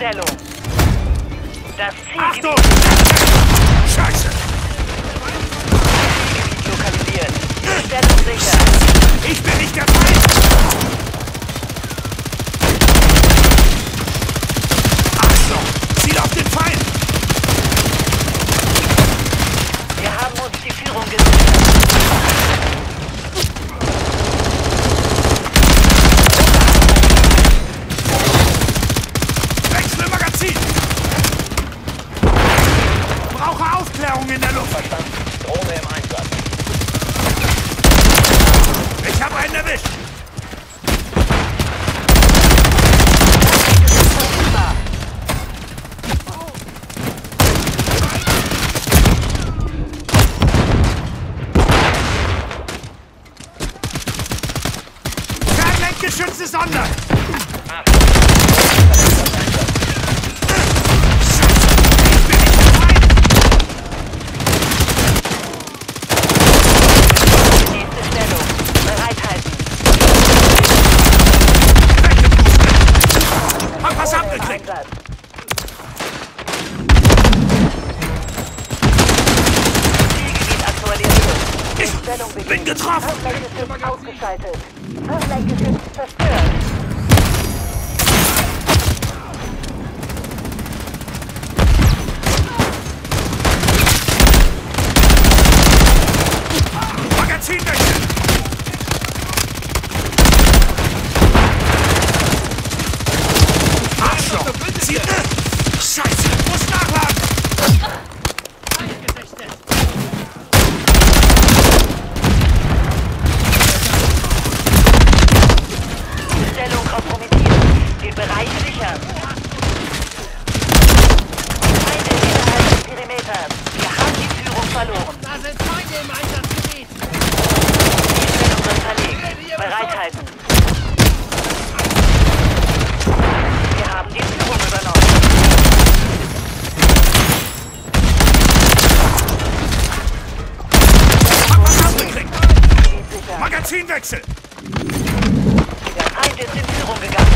Stellung. Das Achtung! Zielgebiet Scheiße! lokalisiert. Stellung sicher. Ich bin nicht der Feind! Arschloch! Ziel auf den Feind! Wir haben uns die Führung gesichert. Wechsle Magazin! Brauche Aufklärung in der Luft! Verstanden. Drohne im Einsatz. Ich habe einen erwischt! Verfügbar. Fernlenkgeschütze Sonder! Achtung. Verletzter Einsatz. Scheiße! Ich bin nicht der Feind! Nächste Stellung. Bereithalten. Weggepustet! Hab was abgekriegt! Einsatz. Zielgebiet aktualisiert. Ich Stellung bin beginnt. getroffen! Fachlenkgeschütz ausgeschaltet. Fachlenkgeschütz zerstört. Magazin wechseln! Arschloch! Ziel! Äh, Scheiße! Muss nachladen! Stellung kompromittiert. Den Bereich sichern. Feinde innerhalb des Perimeters. Wir haben die Führung verloren. Da sind Feinde im Einsatzgebiet! Die Stellung wird verlegt. Bereithalten. Wir haben die Führung übernommen. Hab was abgekriegt! Ziel sicher. Magazin wechseln! Der Feind ist in Führung gegangen.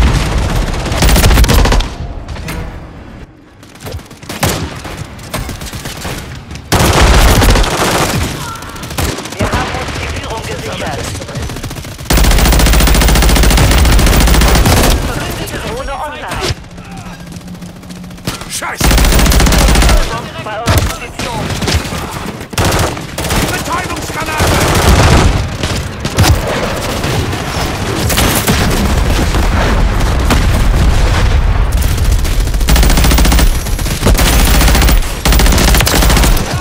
Wir haben uns die Führung gesichert. Verbündete Drohne online. Scheiße! Bei eurer Position. Betäubungsgranate!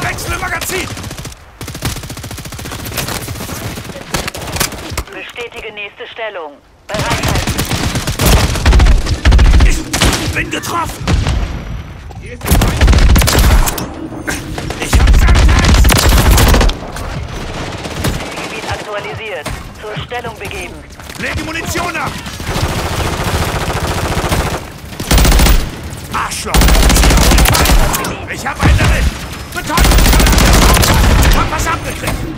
Wechsle Magazin! Bestätige nächste Stellung. Bereithalten. Ich bin getroffen! Ich hab Sandtags! Zielgebiet aktualisiert. Zur Stellung begeben. Lege Munition ab! Arschloch! Ich hab einen erwischt! Betäubungsgranate! Hab was abgekriegt!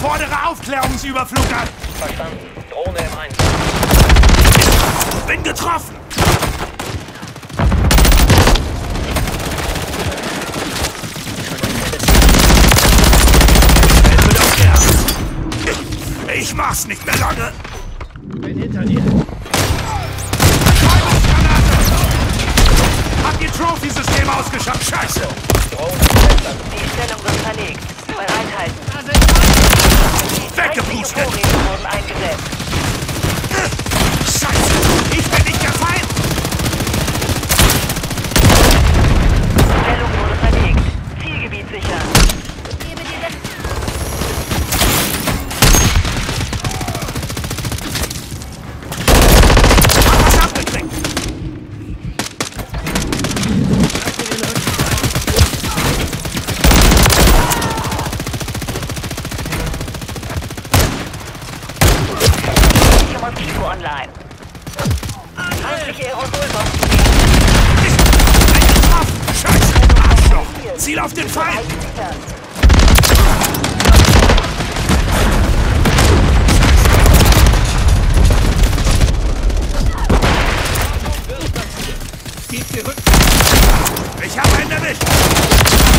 Fordere Aufklärungsüberflug an! Verstanden. Drohne im Einsatz. Bin getroffen! Ich mach's nicht mehr lange! Bin hinter dir! Habt ihr Trophy-System ausgeschafft? Scheiße! Drohne. Die Stellung wird verlegt. Bereithalten. Weggepustet! Wurden eingesetzt. Ich Aerosolbomben. Scheiße, Arschloch! Ziel auf den Feind! Ich hab einen erwischt!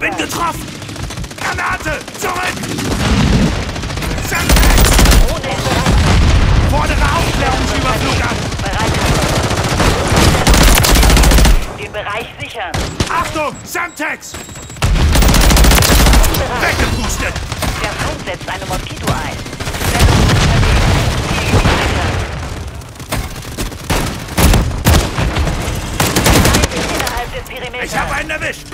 Bin getroffen! Granate! Zurück! Suntex! Fordere Aufklärungsüberflug an! Den Bereich sichern! Achtung! Samtex! Weggepustet! Der Feind setzt eine Moskito ein. Ich habe einen erwischt!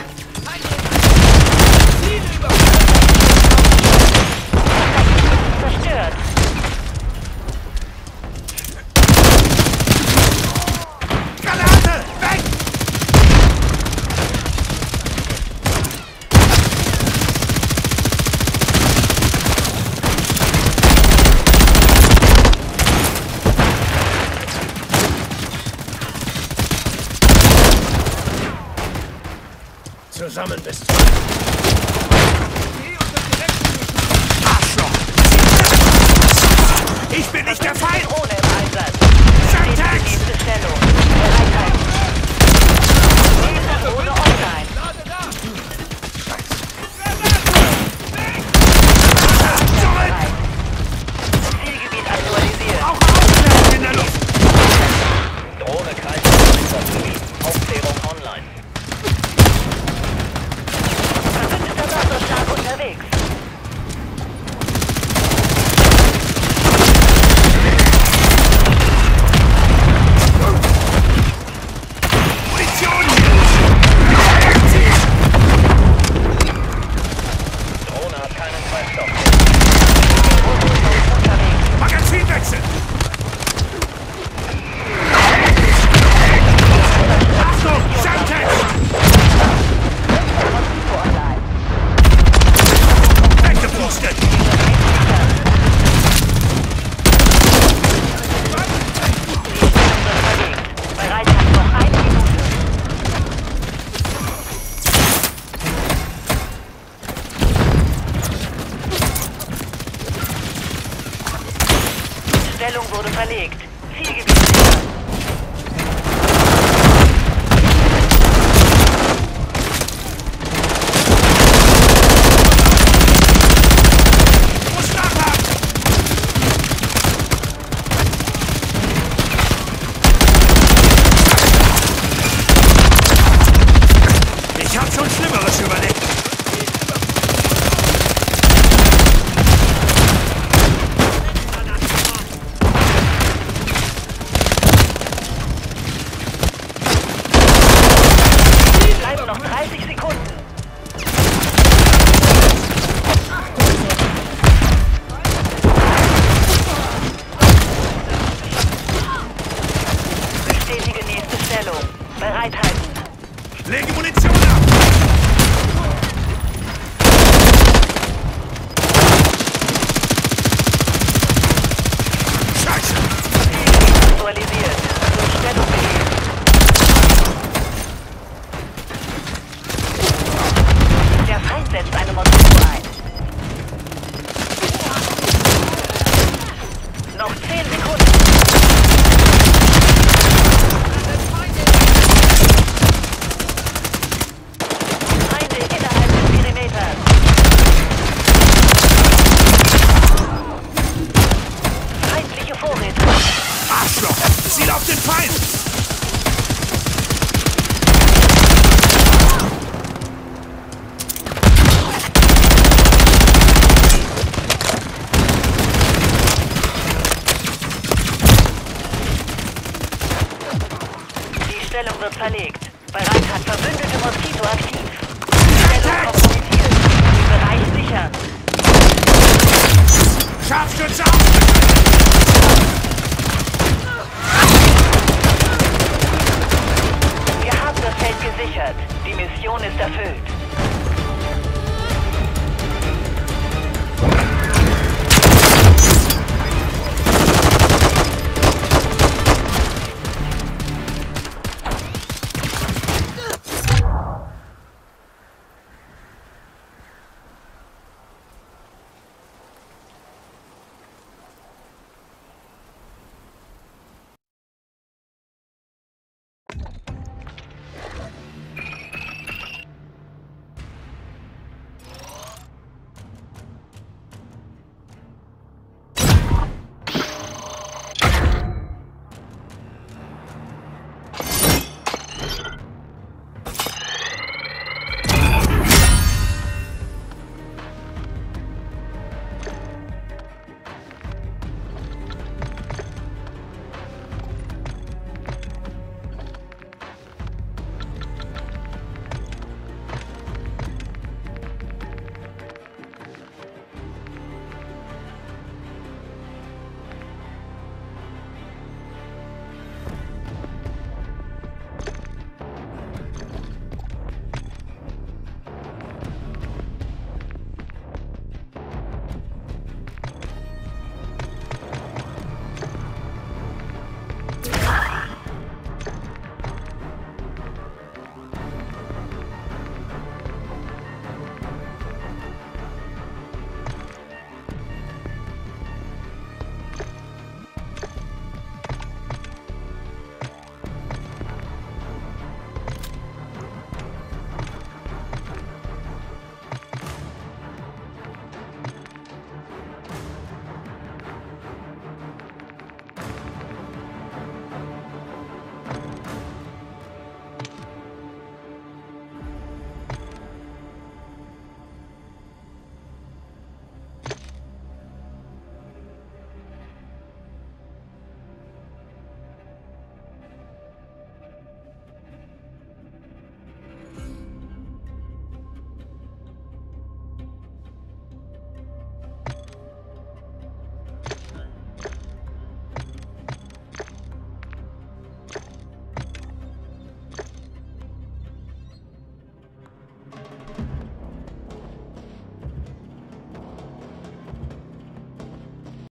zusammen bis zwei. Arschloch! Ich bin nicht der Feind! Stellung wird verlegt. Bereit hat verbündete Mosquito aktiv. Stellung kompromittiert. Bereich sichern. Scharfschütze auf! Wir haben das Feld gesichert. Die Mission ist erfüllt.